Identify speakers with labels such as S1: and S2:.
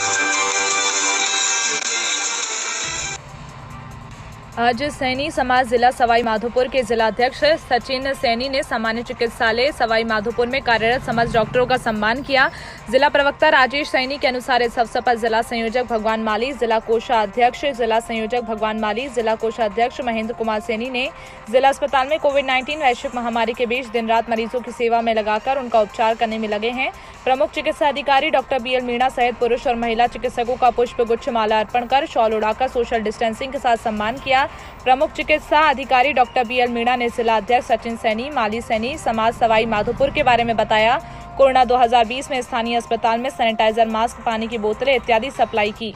S1: Thank you. आज सैनी समाज जिला सवाई माधोपुर के जिला अध्यक्ष सचिन सैनी ने सामान्य चिकित्सालय सवाई माधोपुर में कार्यरत समाज डॉक्टरों का सम्मान किया। जिला प्रवक्ता राजेश सैनी के अनुसार इस अवसर पर जिला संयोजक भगवान माली, जिला कोषाध्यक्ष, जिला संयोजक भगवान माली, जिला कोषाध्यक्ष महेंद्र कुमार सैनी ने जिला अस्पताल में कोविड 19 वैश्विक महामारी के बीच दिन रात मरीजों की सेवा में लगाकर उनका उपचार करने में लगे हैं। प्रमुख चिकित्सा अधिकारी डॉक्टर बी एल मीणा सहित पुरुष और महिला चिकित्सकों का पुष्प गुच्छ माला अर्पण कर शॉल उड़ाकर सोशल डिस्टेंसिंग के साथ सम्मान किया। प्रमुख चिकित्सा अधिकारी डॉक्टर बी एल मीणा ने जिला अध्यक्ष सचिन सैनी, माली सैनी, समाज सवाई माधोपुर के बारे में बताया। कोरोना 2020 में स्थानीय अस्पताल में सैनिटाइजर, मास्क, पानी की बोतलें इत्यादि सप्लाई की।